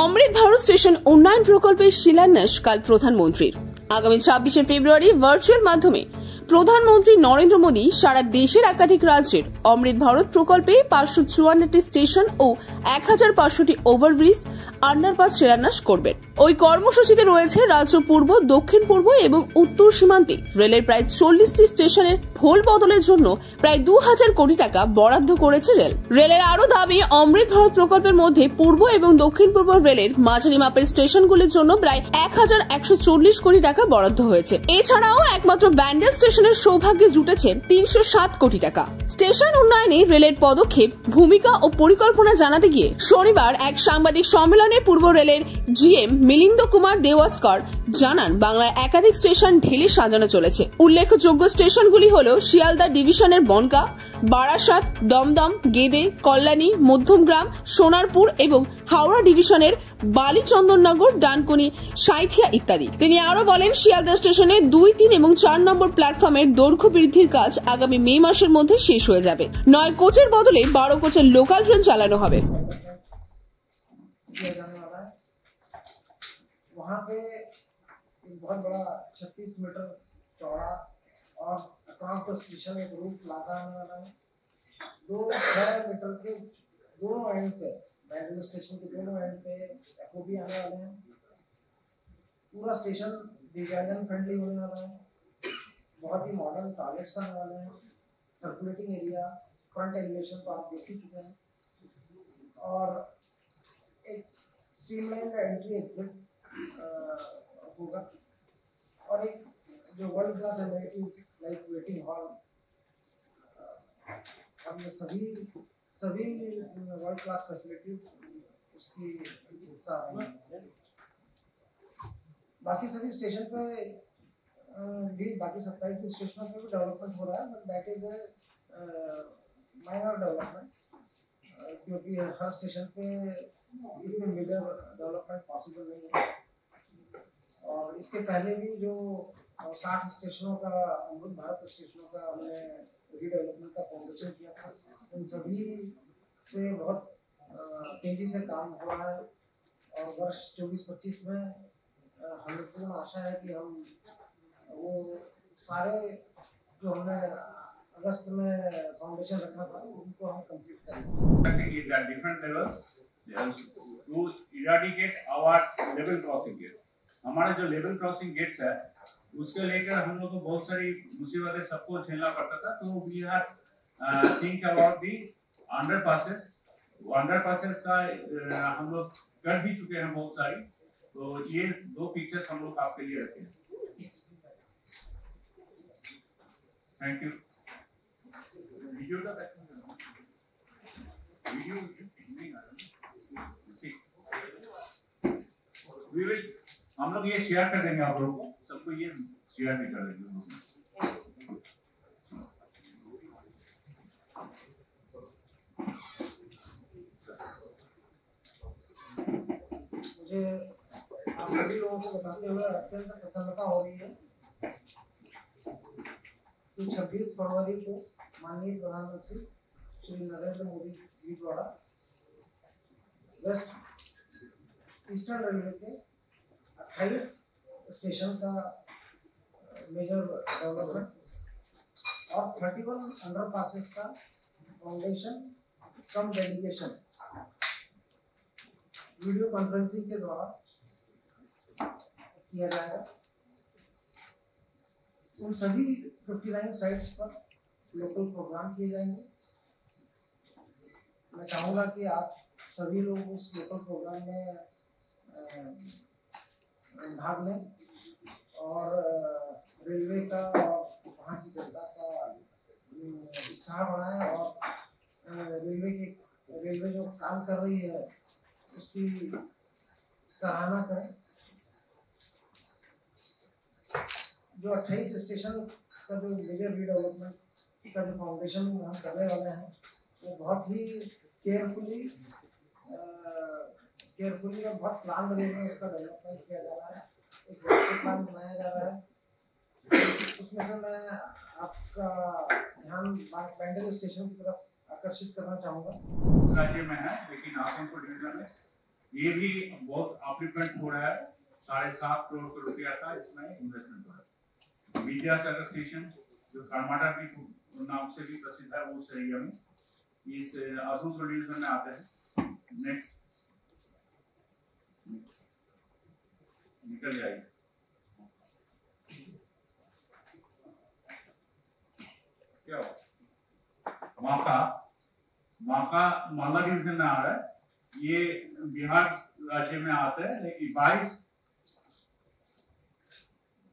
অমৃত Bharat station উন্নয়ন প্রকল্পের শিলান্যাস কাল প্রধানমন্ত্রীর। আগামী ছাব্বিশে ফেব্রুয়ারি ভার্চুয়াল মাধ্যমে প্রধানমন্ত্রী নরেন্দ্র মোদী সারা দেশের একাধিক রাজ্যের অমৃত ভারত প্রকল্পে পাঁচশো চুয়ান্নটি স্টেশন ও এক হাজার পাঁচশোটি ওভারব্রিজ আন্ডারপাস শিলান্যাস করবেন। ওই কর্মসূচিতে রয়েছে রাজ্য পূর্ব, দক্ষিণ পূর্ব এবং উত্তর সীমান্তে। রেলের প্রায় চল্লিশটি স্টেশনের ভোল বদলের জন্য প্রায় দু হাজার কোটি টাকা বরাদ্দ করেছে রেল। রেলের আরও দাবি, অমৃত ভারত প্রকল্পের মধ্যে পূর্ব এবং দক্ষিণ পূর্ব রেলের মাঝারি মাপের স্টেশনগুলির জন্য প্রায় এক হাজার একশো চল্লিশ কোটি টাকা বরাদ্দ হয়েছে। এছাড়াও একমাত্র ব্যান্ডেল স্টেশনের সৌভাগ্যে জুটেছে তিনশো সাত কোটি টাকা। স্টেশন উন্নয়নে রেলের পদক্ষেপ, ভূমিকা ও পরিকল্পনা জানাতে গিয়ে শনিবার এক সাংবাদিক সম্মেলনে পূর্ব রেলের জিএম মিলিন্দ কুমার দেওয়াস্কর জানান, বাংলায় একাধিক স্টেশন ঢেলে সাজানো চলেছে। উল্লেখযোগ্য স্টেশনগুলি হল শিয়ালদা ডিভিশনের বনকা বারাসাত দমদম গেদে কল্যাণী মধ্যমগ্রাম সোনারপুর এবং হাওড়া ডিভিশনের বালিচন্দননগর ডানকুনি সাঁইথিয়া ইত্যাদি তিনি আরও বলেন শিয়ালদা স্টেশনে দুই তিন এবং চার নম্বর প্ল্যাটফর্মের দৈর্ঘ্য বৃদ্ধির কাজ আগামী মে মাসের মধ্যে শেষ হয়ে যাবে নয় কোচের বদলে বারো কোচের লোকাল ট্রেন চালানো হবে किया जाने वाला है वहाँ पे एक बहुत बड़ा 36 मीटर चौड़ा और अक्रॉस द स्टेशन एक रूट लादा आने वाला है। दो छः मीटर के, दोनों एंड पे बैंगलोर स्टेशन के दोनों एंड पे एफ़ आने वाले हैं। पूरा स्टेशन दिव्यांगन फ्रेंडली होने वाला है। बहुत ही मॉडर्न टॉयलेट्स आने वाले हैं। सर्कुलेटिंग एरिया फ्रंट एलिवेशन तो आप देख ही चुके हैं। और एक स्ट्रीमलाइन का एंट्री एग्जिट होगा। और एक जो world class amenities like waiting hall हम सभी सभी वर्ल्ड क्लास फैसिलिटीज़ उसकी हिस्सा है। बाकी सभी स्टेशन पे भी बाकी सत्ताईस स्टेशनों पे भी डेवलपमेंट हो रहा है but that is minor development क्योंकि हर स्टेशन पे इतने मेजर डेवलपमेंट पॉसिबल नहीं है। और इसके पहले भी जो साठ स्टेशनों का अमृत भारत स्टेशनों का हमने रीडेवलपमेंट का फाउंडेशन किया था। उन सभी पे बहुत तेज़ी से काम हो रहा है। और वर्ष चौबीस पच्चीस में हमें पूर्ण आशा है कि हम वो सारे जो हमने अगस्त में फाउंडेशन रखा था उनको हम कंप्लीट करेंगे। Levels. Yes, to eradicate our level हमारे जो लेवल क्रॉसिंग गेट्स है उसके लेकर हम लोग को बहुत सारी मुसीबतें सबको झेलना पड़ता था तो we are think about the underpasses underpasses का uh, हम लोग कर भी चुके हैं बहुत सारी तो ये दो पिक्चर्स हम लोग आपके लिए रखे हैं थैंक यू वीडियो का वीडियो नहीं आ हम लोग ये शेयर कर देंगे आप लोगों को। सबको ये शेयर भी कर देंगे। मुझे आप सभी लोगों को बताते हुए अत्यंत प्रसन्नता हो रही है कि 26 फरवरी को माननीय प्रधानमंत्री श्री नरेंद्र मोदी जी द्वारा वेस्ट ईस्टर्न रेलवे के 28 स्टेशन का मेजर डेवलपमेंट और 31 अंडर पासेस का foundation cum dedication video conferencing के द्वारा किया जाएगा। उन सभी 59 साइट्स पर लोकल प्रोग्राम किए जाएँगे। मैं चाहूँगा कि आप सभी लोग उस लोकल प्रोग्राम में भाग लें और रेलवे का और वहाँ की जनता का उत्साह बढ़ाएँ और रेलवे की, रेलवे जो काम कर रही है, उसकी सराहना करें। जो 28 स्टेशन का जो मेजर रीडेवलपमेंट का जो फाउंडेशन हम करने वाले हैं, वो बहुत ही केयरफुली केयरफुली और बहुत प्लान वे में उसका डेवलपमेंट किया जा रहा है, एक मास्टर प्लान बनाया जा रहा है। उसमें से मैं आपका ध्यान बैंडल स्टेशन की तरफ़ आकर्षित करना चाहूँगा। राज्य में है, लेकिन आसनसोल डिवीज़न में ये भी बहुत अपलिफ्टमेंट हो रहा है, साढ़े सात करोड़ रुपया का इसमें इन्वेस्टमेंट हो रहा है। विद्यासागर स्टेशन, जो कर्नाटक की नाम से भी प्रसिद्ध है उस एरिया में इस आसनसोल डिवीज़न में आते हैं। नेक्स्ट निकल जाइए क्या माका माका मालदा डिवीज़न आ रहा है? ये बिहार राज्य में आता है, लेकिन बाईस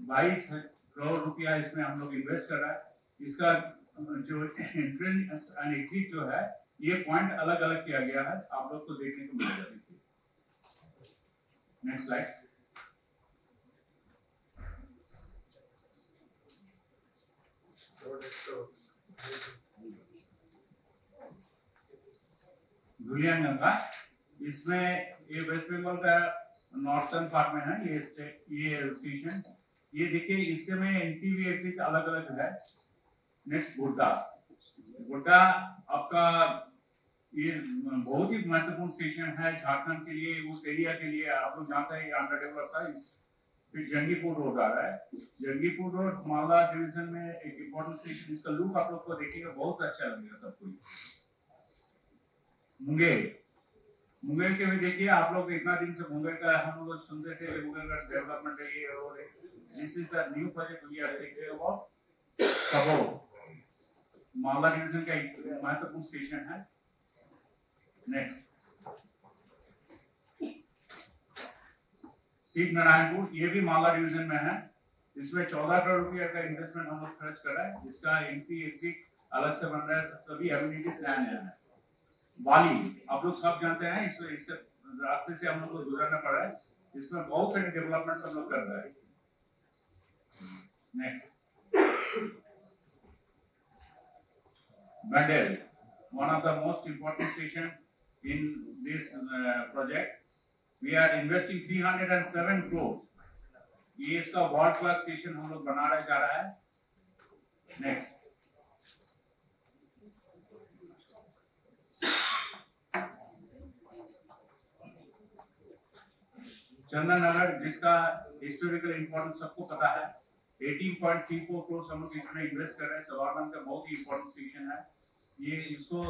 बाईस करोड़ रुपया इसमें हम लोग इन्वेस्ट कर रहा है। इसका जो एंट्रेंस एंड एग्जिट जो है, ये पॉइंट अलग अलग किया गया है। आप लोग को देखने को मिल जाएगी। नेक्स्ट स्लाइड धुलियान गंगा इसमें ये वेस्ट बंगाल का नॉर्थर्न पार्ट में है, ये स्टेट ये स्टेशन ये देखिए, इसके में भी एग्जिट अलग अलग है। नेक्स्ट गोड्डा गोड्डा आपका ये बहुत ही महत्वपूर्ण स्टेशन है झारखंड के लिए, उस एरिया के लिए। आप लोग जानते हैं अंडर डेवलप था इस फिर जंगीपुर रोड आ रहा है। जंगीपुर रोड, मालदा डिवीज़न में एक इम्पोर्टेंट स्टेशन इसका लुक आप लोग को देखेंगे बहुत अच्छा लगेगा सबको मुंगेर मुंगेर के भी देखिए, आप लोग इतना दिन से मुंगेर का, हम लोग सुनते थे मुंगेर का डेवलपमेंट है, ये और this is a new project we are taking about सबो, मालदा डिवीज़न का एक महत्वपूर्ण स्टेशन है। नेक्स्ट सीट नारायणपुर ये भी मालदा डिवीज़न में है। इसमें चौदह करोड़ रुपया का इन्वेस्टमेंट हम लोग खर्च कर रहे हैं। इसका एंट्री एग्जिट अलग से बन रहा है। सभी एम्यूनिटीज नया नया है। वाली आप लोग सब जानते हैं इस इसके रास्ते से हम लोग को गुजरना पड़ा है। इसमें बहुत सारे डेवलपमेंट हम लोग कर रहे हैं। Next Bandel, one of the most important station in this uh, project. We are investing 307 crores. ये इसका वर्ल्ड क्लास स्टेशन हम लोग बना रहे जा रहा है नेक्स्ट चंदन नगर जिसका हिस्टोरिकल इम्पोर्टेंस सबको पता है 18.34 करोड़ हम लोग इसमें इन्वेस्ट कर रहे हैं सवारबन का बहुत ही इम्पोर्टेंट स्टेशन है ये इसको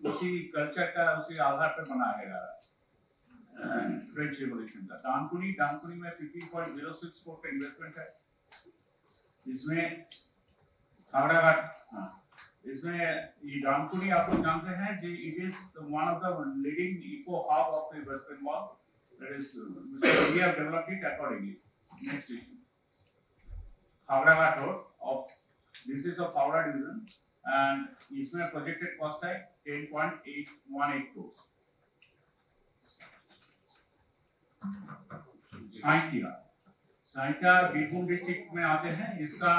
उसी कल्चर का, उसी आधार पर बनाया गया है। फ्रेंच रिवॉल्यूशन का। डानकुनी डानकुनी में 15.06 करोड़ का इन्वेस्टमेंट है। इसमें हावड़ा घाट हाँ। इसमें ये डानकुनी आप लोग जानते हैं कि it is one of the leading eco hub of West Bengal that is we have developed it accordingly next station Howrah Ghat road of this is of Howrah division and इसमें प्रोजेक्टेड कॉस्ट है 10.818 crore Saikia Saikia Birbhum district में आते हैं। इसका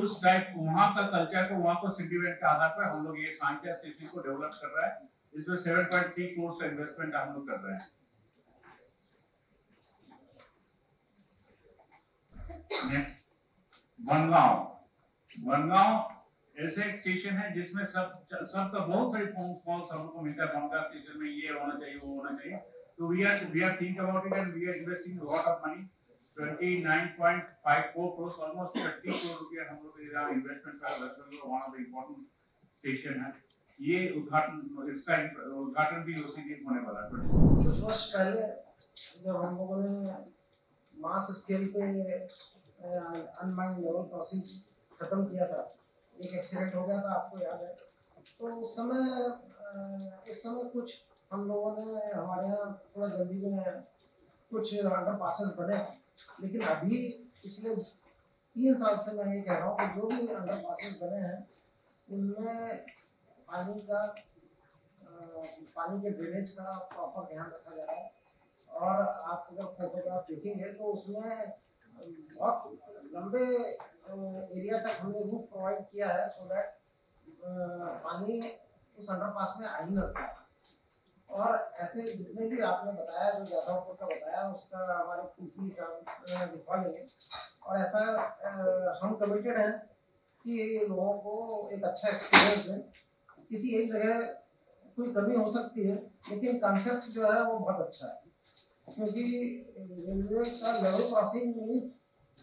उस type वहाँ का culture को वहाँ को सेंटिमेंट के आधार पर हम लोग ये साइकिया स्टेशन को डेवलप कर रहा है। इसमें 7.3 करोड़ का इन्वेस्टमेंट हम लोग कर रहे हैं। नेक्स्ट बनगांव बनगांव ऐसे एक स्टेशन है जिसमें सब, सबका बहुत सारी फ़ोन कॉल्स हम लोग को मिलता है। बनगांव स्टेशन में ये होना चाहिए, वो होना चाहिए। तो we are we are think about it and we are investing lot of money 29.54 crores, almost 30 crore रुपया हम लोग यहाँ इन्वेस्टमेंट कर West Bengal one of the important station है। ये उद्घाटन, इसका उद्घाटन भी उसी दिन होने वाला है 26 कुछ वर्ष पहले जब हम लोगों ने मास स्केल पे अनमाइन लेवल क्रॉसिंग्स खत्म किया था। एक एक्सीडेंट हो गया था, आपको याद है? तो उस समय उस समय कुछ हम लोगों ने, हमारे यहाँ थोड़ा जल्दी में कुछ अंडर पासेस बने। लेकिन अभी पिछले तीन साल से मैं ये कह रहा हूँ कि जो भी अंडर पासेस बने हैं, उनमें पानी का पानी के ड्रेनेज का प्रॉपर ध्यान रखा जा रहा है। और आप अगर फोटोग्राफ देखेंगे तो उसमें बहुत लंबे एरिया तक हमने रूफ प्रोवाइड किया है सो दैट पानी उस अंडरपास में आ ही ना पाए और ऐसे जितने भी आपने बताया, जो जादवपुर का बताया, उसका हमारे पीसी साहब दिखा लेंगे और ऐसा हम कमिटेड हैं कि लोगों को एक अच्छा एक्सपीरियंस दें। किसी एक जगह कोई कमी हो सकती है, लेकिन कंसेप्ट जो है वो बहुत अच्छा है। क्योंकि रेलवे का level crossing means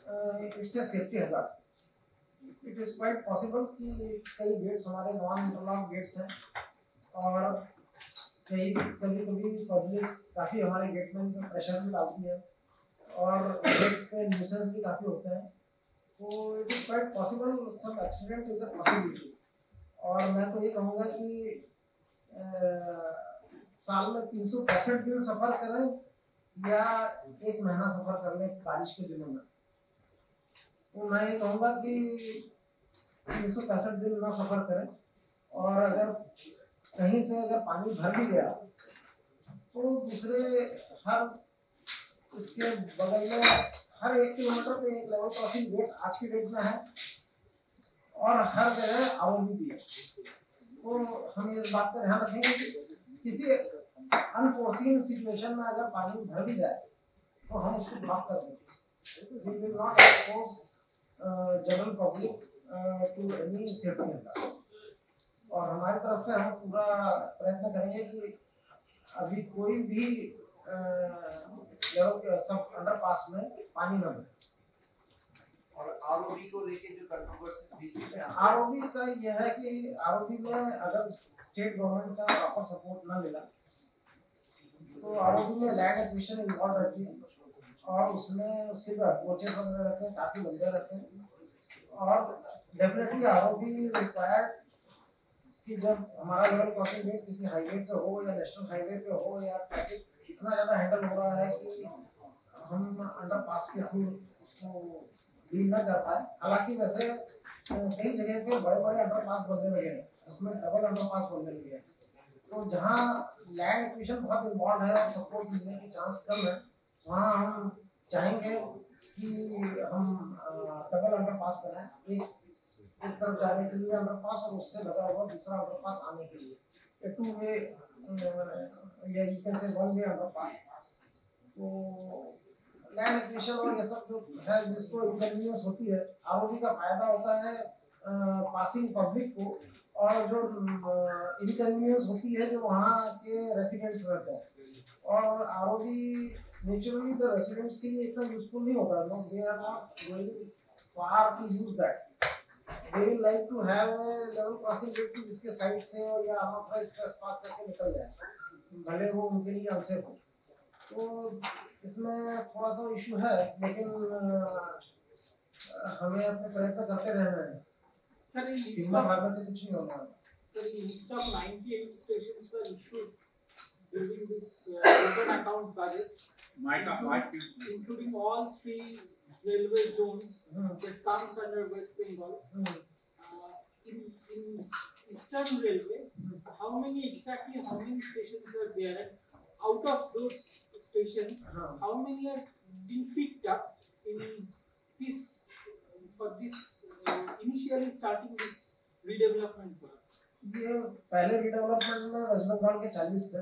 safety hazard it is quite possible कि कई गेट्स हमारे नॉन इंटरलॉक गेट्स हैं और कई कभी कभी पब्लिक काफ़ी हमारे गेट में प्रेशर भी डालती है और गेट पे न्यूसेंस भी काफ़ी होते हैं। तो it is quite possible accident is a possibility और मैं तो ये कहूँगा कि साल में तीन सौ पैंसठ दिन सफ़र करें या एक महीना सफ़र कर लें बारिश के दिनों में। तो मैं ये कहूँगा कि तीन सौ पैंसठ दिन ना सफ़र करें। और अगर कहीं से अगर पानी भर भी गया तो दूसरे हर उसके बगल में हर एक किलोमीटर पे एक लेवल क्रॉसिंग गेट आज की डेट में है। और हर जगह आवली भी है। तो हम इस बात का ध्यान रखेंगे कि किसी अनफोर्सिन सिचुएशन में अगर पानी भर भी जाए तो हम उसको ब्लॉक कर देंगे। General public to any safety hazard और हमारी तरफ़ से हम पूरा प्रयत्न करेंगे कि अभी कोई भी लेवल सब अंडर पास में पानी न भरे। और आरओबी को लेके जो कंट्रोवर्सी आरओबी का यह है कि आरओबी में अगर स्टेट गवर्नमेंट का प्रॉपर सपोर्ट न मिला तो आरओबी में लैंड एक्विजिशन इन्वॉल्व रहती है। और उसमें उसके जो अप्रोचेस वगैरह रहते हैं, काफ़ी लंबे रहते हैं। और डेफिनेटली आरओबी रिक्वायर्ड कि जब हमारा लेवल क्रॉसिंग गेट किसी हाईवे पे हो या नेशनल हाईवे पे हो या ट्रैफ़िक इतना ज़्यादा हैंडल हो रहा है कि हम अंडर पास के थ्रू उसको डील ना कर पाए। हालाँकि वैसे कई जगह पे बड़े बड़े अंडर पास बनने लगे हैं, उसमें डबल अंडर पास बनने लगे हैं। तो जहाँ लैंड एक्विजिशन बहुत इन्वॉल्व है और सपोर्ट मिलने की चांस कम है वहाँ हम चाहेंगे कि हम डबल अंडर पास बनाएँ एक एक तरफ़ जाने के लिए अंडर पास और उससे लगा हुआ दूसरा अंडर पास आने के लिए। टू वे या you can say one way underpass तो लैंड एक्विजिशन और ये सब जो है, जिसको इनकन्वीनियंस होती है आरओबी का फ़ायदा होता है पासिंग पब्लिक को और जो इनकन्वीनियंस होती है जो वहाँ के रेसिडेंट्स रहते हैं। और आरओबी नेचुरली द रेसिडेंट्स के लिए इतना यूजफुल नहीं होता no they are not going far to use that they will like to have a level crossing gate की जिसके साइड से और या unauthorized trespass करके निकल जाए भले वो उनके लिए अनसेफ हो तो इसमें थोड़ा सा इशू है लेकिन अ, हमें अपने प्रयत्न करते रहना है हिम्मत of, हारने से कुछ नहीं sir, in list of ninety-eight stations were issued during this uh, open account budget, including all three railway zones hmm, that comes under West Bengal. Hmm, Uh, in, in Eastern Railway, how many exactly, how many stations are there? Out of those stations, हाँ how many are being picked up in this, for this, uh, initially starting this redevelopment work? ये पहले redevelopment में waste Bengal के 40 थे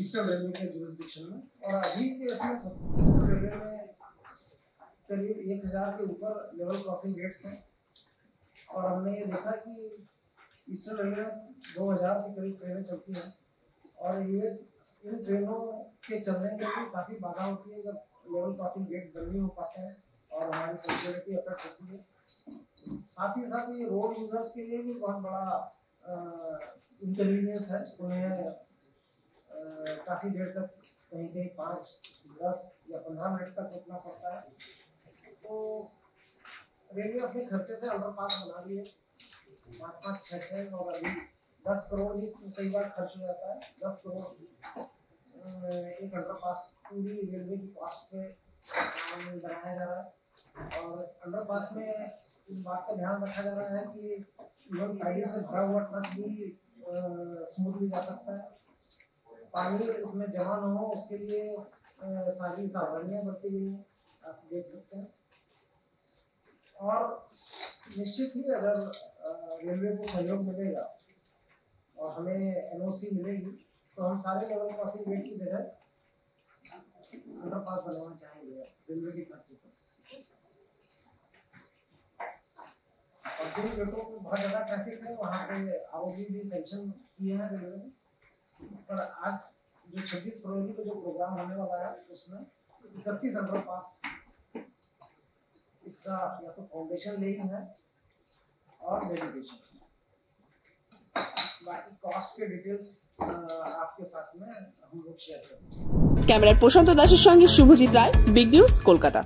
eastern railway के jurisdiction में। और अभी के इसमें रेलवे में करीब एक हज़ार के ऊपर लेवल क्रॉसिंग गेट्स हैं। और हमने ये देखा कि ईस्टर्न रेलवे में दो हज़ार के करीब ट्रेनें चलती हैं। और ये इन ट्रेनों के चलने के लिए काफ़ी बाधा होती है जब लेवल क्रॉसिंग गेट बंद नहीं हो पाते हैं और हमारी पंक्चुअलिटी अफेक्ट होती है। साथ ही साथ ये रोड यूज़र्स के लिए भी बहुत बड़ा इनकन्वीनियंस है। उन्हें काफ़ी देर तक कहीं कहीं पाँच, दस या पंद्रह मिनट तक रुकना पड़ता है। तो रेलवे अपने खर्चे से अंडरपास बना लिए पाँच पाँच छः छः और अभी दस करोड़ ही कई बार खर्च हो जाता है। दस करोड़ एक अंडरपास पूरी रेलवे की कॉस्ट पे बनाया जा रहा है। और अंडरपास में इस बात का ध्यान रखा जा रहा है कि इवन गाड़ी से भरा हुआ ट्रक भी स्मूथली जा सकता है। पानी उसमें जमा न हो, उसके लिए सारी सावधानियाँ बरती गई हैं, आप देख सकते हैं। और निश्चित ही अगर रेलवे को सहयोग मिलेगा और हमें एनओसी मिलेगी तो हम सारे लेवल क्रॉसिंग गेट की जगह अंडरपास बनवाना चाहेंगे, रेलवे की धरती पर और जिन गेटों पे बहुत ज़्यादा ट्रैफ़िक है, वहाँ पे आरओबी भी सेंक्शन किए हैं रेलवे ने। पर आज जो 26 फरवरी को जो प्रोग्राम होने वाला है उसमें इकतीस अंडर पास इसका या तो फाउंडेशन लेनी है और मेडिटेशन बाकी कॉस्ट के डिटेल्स आपके साथ में हम लोग शेयर करेंगे ক্যামেরার প্রশান্ত দাসের সঙ্গে শুভজিৎ রায় বিগ নিউজ কলকাতা